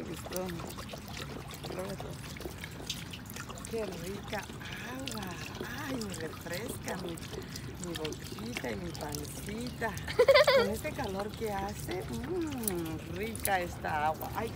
sí le gustó. Qué rica agua. Ay, me refresca mi, mi boquita y mi pancita. Con este calor que hace, mmm, rica esta agua. Ay,